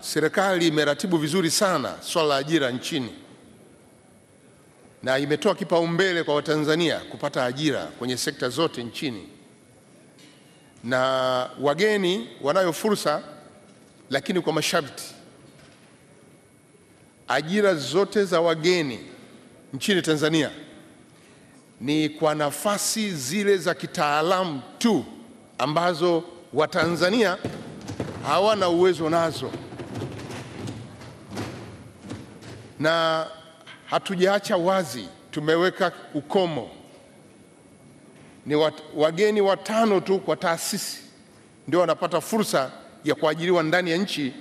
serikali imeratibu vizuri sana swala la ajira nchini. Na imetoa kipaumbele kwa Watanzania kupata ajira kwenye sekta zote nchini, na wageni wanayo fursa, lakini kwa masharti. Ajira zote za wageni nchini Tanzania ni kwa nafasi zile za kitaalamu tu ambazo Watanzania hawana uwezo nazo, na hatujaacha wazi, tumeweka ukomo. Ni wat, wageni watano tu kwa taasisi ndio wanapata fursa ya kuajiriwa ndani ya nchi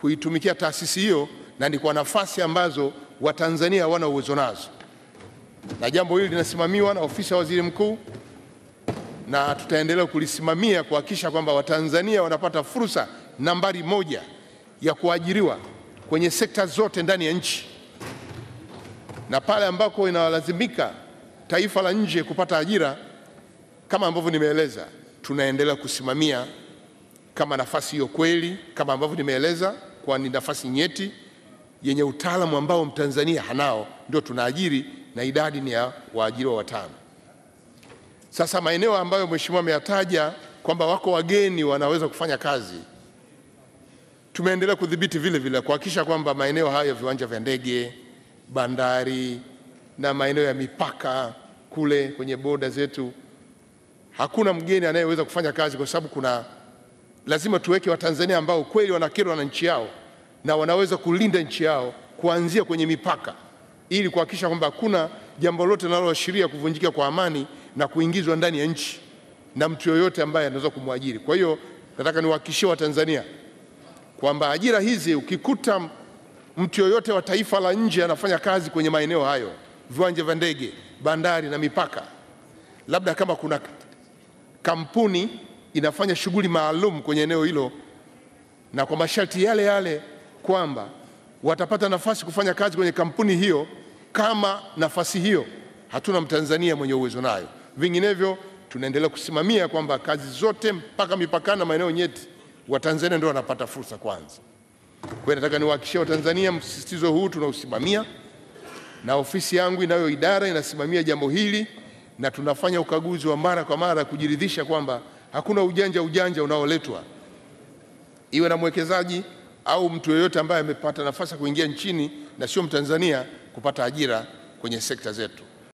kuitumikia taasisi hiyo, na ni kwa nafasi ambazo Watanzania hawana uwezo nazo, na jambo hili linasimamiwa na ofisi ya waziri mkuu, na tutaendelea kulisimamia kuhakikisha kwamba Watanzania wanapata fursa nambari moja ya kuajiriwa kwenye sekta zote ndani ya nchi, na pale ambako inalazimika taifa la nje kupata ajira kama ambavyo nimeeleza, tunaendelea kusimamia kama nafasi hiyo kweli, kama ambavyo nimeeleza, kwa ni nafasi nyeti yenye utaalamu ambao Mtanzania hanao, ndio tunaajiri na idadi ni ya waajiriwa watano. Sasa maeneo ambayo mheshimiwa ameyataja kwamba wako wageni wanaweza kufanya kazi, tumeendelea kudhibiti vile vile kuhakikisha kwamba maeneo hayo viwanja vya ndege, bandari na maeneo ya mipaka kule kwenye boda zetu, hakuna mgeni anayeweza kufanya kazi, kwa sababu kuna lazima tuweke Watanzania ambao kweli wanakerwa na nchi yao na wanaweza kulinda nchi yao kuanzia kwenye mipaka, ili kuhakikisha kwamba hakuna jambo lote linaloashiria kuvunjika kwa amani na kuingizwa ndani ya nchi na mtu yoyote ambaye anaweza kumwajiri. Kwa hiyo nataka niwahakikishie Watanzania kwamba ajira hizi, ukikuta mtu yoyote wa taifa la nje anafanya kazi kwenye maeneo hayo, viwanja vya ndege, bandari na mipaka, labda kama kuna kampuni inafanya shughuli maalum kwenye eneo hilo na kwa masharti yale yale kwamba watapata nafasi kufanya kazi kwenye kampuni hiyo kama nafasi hiyo hatuna Mtanzania mwenye uwezo nayo. Vinginevyo tunaendelea kusimamia kwamba kazi zote mpaka mipakani na maeneo nyeti Watanzania ndio wanapata fursa kwanza. Kwa hiyo nataka niwahakikishie Watanzania msisitizo huu tunausimamia, na ofisi yangu inayo idara inasimamia jambo hili, na tunafanya ukaguzi wa mara kwa mara kujiridhisha kwamba hakuna ujanja ujanja unaoletwa iwe na mwekezaji au mtu yeyote ambaye amepata nafasi ya kuingia nchini na sio Mtanzania kupata ajira kwenye sekta zetu.